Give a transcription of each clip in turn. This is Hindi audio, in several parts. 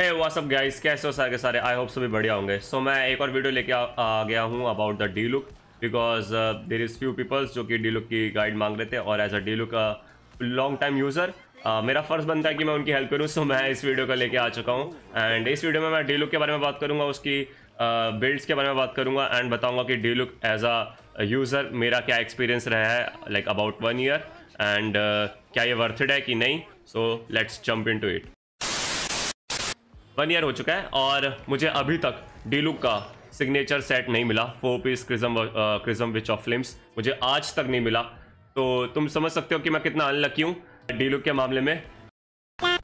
हे व्हाट्सअप गाइस कैसे हो सारे के सारे? आई होप सभी बढ़िया होंगे। सो so, मैं एक और वीडियो लेके आ, आ गया हूँ about the Diluc because there is few peoples जो कि डी लुक की गाइड मांग रहे थे और as a Diluc long time user मेरा फ़र्ज़ बनता है कि मैं उनकी हेल्प करूँ सो so मैं इस वीडियो को लेके आ चुका हूँ। एंड इस वीडियो में मैं डी लुक के बारे में बात करूँगा उसकी बिल्ड्स uh, के बारे में बात करूँगा एंड बताऊँगा कि Diluc as a user मेरा क्या एक्सपीरियंस रहा है like about one year and क्या ये वर्थड है कि नहीं? So let's jump into it one year हो चुका है और मुझे अभी तक डीलुक का सिग्नेचर सेट नहीं मिला। Four piece crimson crimson witch of flames मुझे आज तक नहीं मिला। तो तुम समझ सकते हो कि मैं कितना अनलकी हूँ डीलुक के मामले में।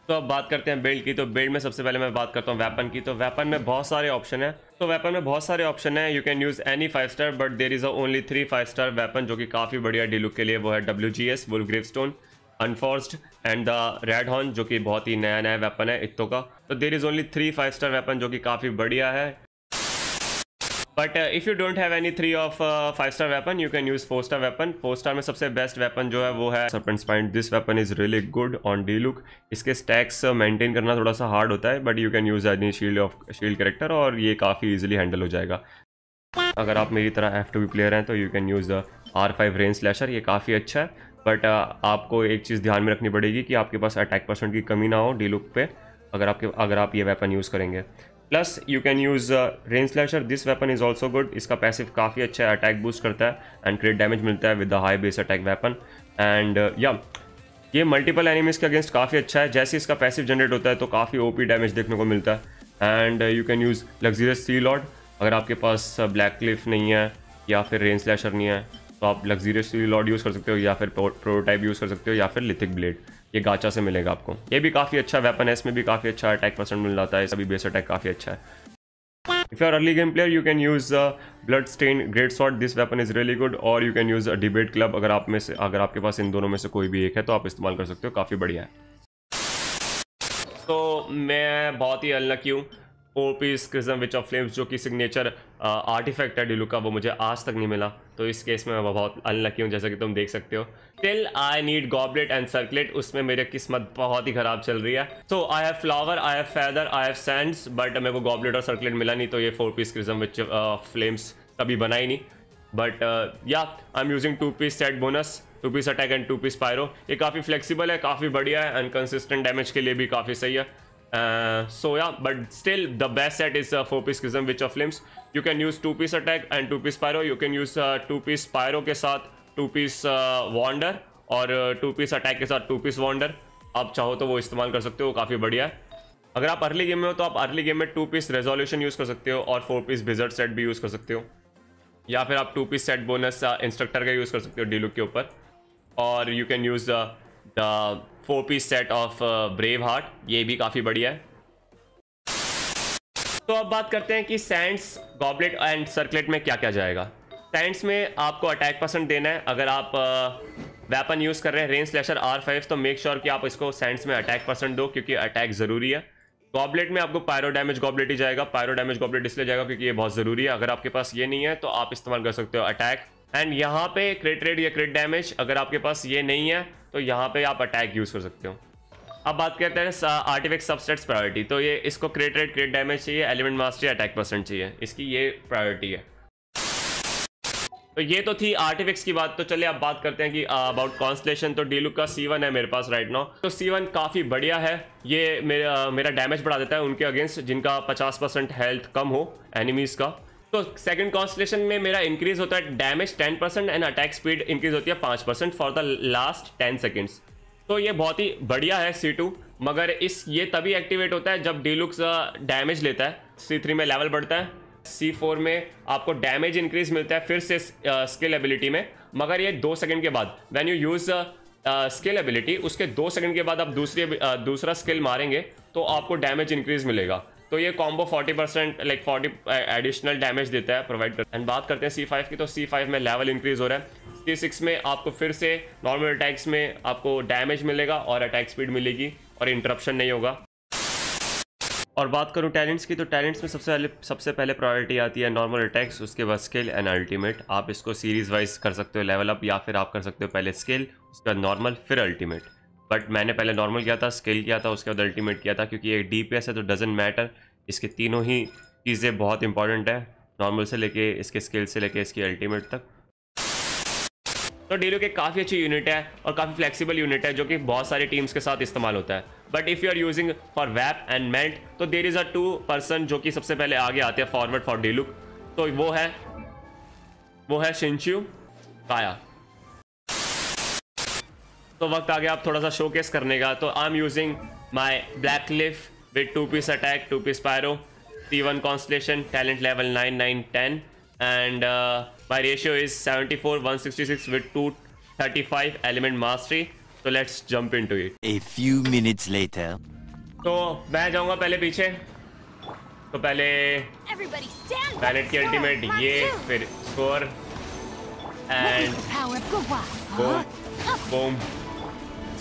तो अब बात करते हैं बिल्ड की। तो बिल्ड में सबसे पहले मैं बात करता हूँ वेपन की। तो वेपन में बहुत सारे ऑप्शन है। तो वेपन में बहुत सारे ऑप्शन है। You can use any five star but there is only three five star weapon जो कि काफ़ी बढ़िया डीलुक के लिए वो है W G S wolf grave stone unforged and the red horn जो कि बहुत ही नया नया वेपन है इतो का। तो there is only three five star weapon जो कि काफ़ी बढ़िया है। But if you don't have any three of five star weapon you can use four star weapon four star में सबसे बेस्ट वेपन जो है वो है serpent spine this weapon is really good on Diluc इसके स्टैक्स मेंटेन करना थोड़ा सा हार्ड होता है but you can use any shield of shield character और ये काफ़ी इजिली हैंडल हो जाएगा। अगर आप मेरी तरह एफ़ टू बी प्लेयर हैं तो you can use the R five range slasher ये काफ़ी अच्छा है। बट uh, आपको एक चीज़ ध्यान में रखनी पड़ेगी कि आपके पास अटैक परसेंट की कमी ना हो डी लुक पे अगर आपके अगर आप ये वेपन यूज़ करेंगे। Plus you can use rain slasher this weapon is also good इसका पैसिव काफ़ी अच्छा है अटैक बूस्ट करता है एंड क्रिएट डैमेज मिलता है with the high base attack weapon and या ये मल्टीपल एनिमीज़ के अगेंस्ट काफ़ी अच्छा है। जैसे इसका पैसिव जनरेट होता है तो काफ़ी ओपी डैमेज देखने को मिलता है। And you can use luxurious sea lord अगर आपके पास ब्लैक uh, क्लिफ नहीं है या फिर रेन स्लैशर नहीं है तो आप लग्जीरियस लॉड यूज़ कर सकते हो या फिर प्रोटोटाइप यूज़ कर सकते हो या फिर लिथिक ब्लेड ये गाचा से मिलेगा आपको ये भी काफ़ी अच्छा वेपन है इसमें भी काफ़ी अच्छा अटैक परसेंट मिल जाता है सभी बेस अटैक काफ़ी अच्छा है If you are early game player, you can use uh, Bloodstain Great Sword. This weapon is really good. और you can use a Debate Club. अगर आप में से अगर आपके पास इन दोनों में से कोई भी एक है तो आप इस्तेमाल कर सकते हो काफ़ी बढ़िया है तो मैं बहुत ही अनलकी हूँ four piece crimson witch of flames जो कि सिग्नेचर आर्टिफैक्ट है डिलू का, वो मुझे आज तक नहीं मिला। तो इस केस में मैं बहुत अनलकी हूँ, जैसा कि तुम देख सकते हो। Till I need goblet and circlet उसमें मेरी किस्मत बहुत ही खराब चल रही है। So I have flower I have feather I have sands but मेरे को गॉबलेट और सर्कलेट मिला नहीं तो ये four piece crimson witch flames कभी बना ही नहीं। बट या I am using two piece set bonus two piece attack and two piece pyro ये काफ़ी फ्लेक्सीबल है, काफ़ी बढ़िया है एंड कंसिस्टेंट डैमेज के लिए भी काफ़ी सही है। Uh, so yeah but still the best set is a uh, 4 piece schism witch of flames you can use 2 piece attack and 2 piece pyro you can use uh, 2 piece pyro के साथ 2 piece uh, wander और 2 uh, piece attack के साथ 2 piece wander आप चाहो तो वो इस्तेमाल कर सकते हो काफ़ी बढ़िया है अगर आप अर्ली गेम में हो तो आप अर्ली गेम में टू पीस रेजोल्यूशन यूज़ कर सकते हो और फोर पीस बिजर्ट सेट भी यूज़ कर सकते हो या फिर आप two piece set bonus instructor का यूज़ कर सकते हो डीलुक के ऊपर और you can use the four piece set of brave heart ये भी काफ़ी बढ़िया है। तो अब बात करते हैं कि सैंड्स गॉबलेट एंड सर्कलेट में क्या क्या जाएगा। सैंड्स में आपको अटैक पसंद देना है। अगर आप वेपन यूज़ कर रहे हैं रेंज स्लेशर आर फाइव तो मेक श्योर कि आप इसको सैंड्स में अटैक पसंद दो, क्योंकि अटैक ज़रूरी है। गॉबलेट में आपको पायरो डैमेज गॉबलेट ही जाएगा। पायरो डैमेज गॉबलेट इसलिए जाएगा क्योंकि ये बहुत ज़रूरी है। अगर आपके पास ये नहीं है तो आप इस्तेमाल कर सकते हो अटैक एंड यहाँ पे क्रेट रेड या क्रेट डैमेज अगर आपके पास ये नहीं है तो यहाँ पे आप अटैक यूज़ कर सकते हो। अब बात करते हैं आर्टिफिक सबसेट्स प्रायोरिटी तो ये इसको क्रेट रेड क्रेट डैमेज चाहिए एलिमेंट मास्टर अटैक परसेंट चाहिए। इसकी ये प्रायोरिटी है। तो ये तो थी आर्टिफिक्स की बात। तो चलिए अब बात करते हैं कि अबाउट कॉन्सलेशन तो डीलू का सी है मेरे पास राइट नाउ तो सी काफ़ी बढ़िया है। ये मेरा मेरा डैमेज बढ़ा देता है उनके अगेंस्ट जिनका 50 परसेंट हेल्थ कम हो एनिमीज़ का। तो सेकंड कॉन्स्टलेशन में मेरा इंक्रीज होता है damage ten percent and attack speed increase होती है पाँच percent for the last ten seconds तो ये बहुत ही बढ़िया है सी टू मगर इस, ये तभी एक्टिवेट होता है जब डीलुक्स डैमेज लेता है। सी थ्री में लेवल बढ़ता है सी फोर में आपको डैमेज इंक्रीज मिलता है फिर से स्किल एबिलिटी में। मगर ये दो सेकंड के बाद when you use skill ability उसके दो सेकंड के बाद आप दूसरी दूसरा स्किल मारेंगे तो आपको डैमेज इंक्रीज मिलेगा। तो ये combo 40 percent like 40 additional damage देता है प्रोवाइड करता है। एंड बात करते हैं C5 की तो C5 में लेवल इंक्रीज हो रहा है। C6 में आपको फिर से नॉर्मल अटैक्स में आपको डैमेज मिलेगा और अटैक स्पीड मिलेगी और इंटरप्शन नहीं होगा। और बात करूँ टैलेंट्स की तो टैलेंट्स में सबसे पहले सबसे पहले प्रायोरिटी आती है नॉर्मल अटैक्स उसके बाद स्किल एंड अल्टीमेट आप इसको सीरीज़ वाइज कर सकते हो लेवल अप या फिर आप कर सकते हो पहले स्किल उसके बाद नॉर्मल फिर अल्टीमेट बट मैंने पहले नॉर्मल किया था, स्किल किया था, उसके बाद अल्टीमेट किया था, क्योंकि ये डी पी है तो डजेंट मैटर इसके तीनों ही चीज़ें बहुत इंपॉर्टेंट है, नॉर्मल से लेके इसके स्किल से लेके इसकी अल्टीमेट तक। तो डीलो के काफ़ी अच्छी यूनिट है और काफ़ी फ्लेक्सिबल यूनिट है, जो कि बहुत सारी टीम्स के साथ इस्तेमाल होता है। But if you are using for vape and melt तो there is a two person जो कि सबसे पहले आगे आते हैं फॉरवर्ड फॉर डीलुक तो वो है वो है शिंचू काया तो वक्त आ गया आप थोड़ा सा शोकेस करने का। तो I am using my Blackcliff with two piece attack two piece pyro T one constellation talent level nine nine ten and my ratio is seventy four one sixty six with two thirty five element mastery तो let's jump in to it A few minutes later. तो मैं जाऊँगा पहले पीछे। तो पहले Everybody पैलेट की अल्टीमेट ये फिर score And Witness the power of Gawa. Boom boom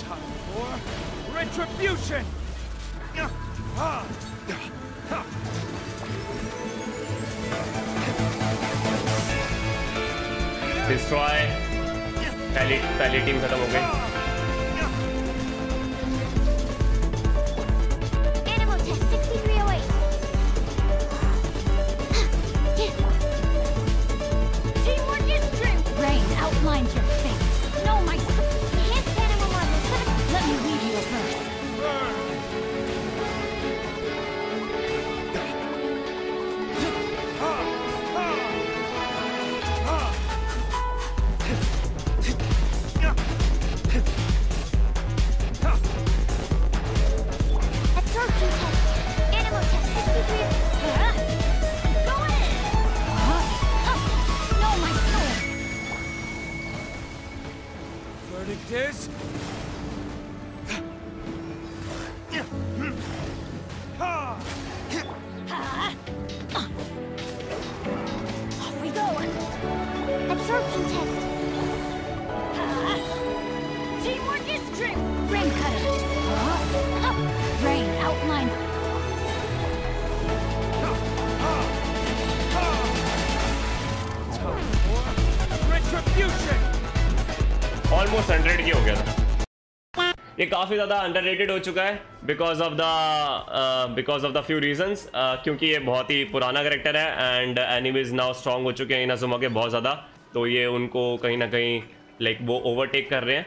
Time for retribution! Destroy पहली पहली टीम खत्म हो गई ऑलमोस्ट हंड्रेड की हो गया था। ये काफ़ी ज़्यादा अंडर हो चुका है because of the because of the few reasons क्योंकि ये बहुत ही पुराना करेक्टर है एंड एनिमीज नाउ स्ट्रॉन्ग हो चुके हैं इनाजुमा के बहुत ज़्यादा तो ये उनको कहीं ना कहीं लाइक like, वो ओवरटेक कर रहे हैं।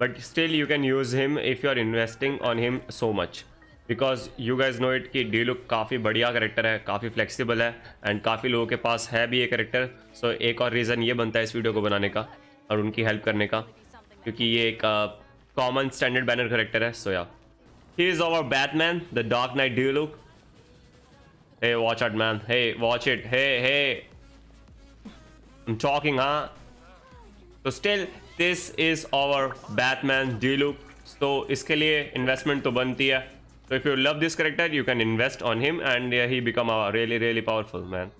But still you can use him if you are investing on him so much because you guys know it कि डी लुक काफ़ी बढ़िया करेक्टर है काफ़ी फ्लेक्सिबल है एंड काफ़ी लोगों के पास है भी ये करेक्टर सो so, एक और रीज़न ये बनता है इस वीडियो को बनाने का और उनकी हेल्प करने का। क्योंकि ये एक कॉमन स्टैंडर्ड बैनर करेक्टर है so yeah he is our Batman the Dark Knight Diluc hey watch out man hey watch it hey hey talking हाँ तो still this is our Batman Diluc तो इसके लिए इन्वेस्टमेंट तो बनती है. तो if you love this character you can invest on him and he become really really powerful man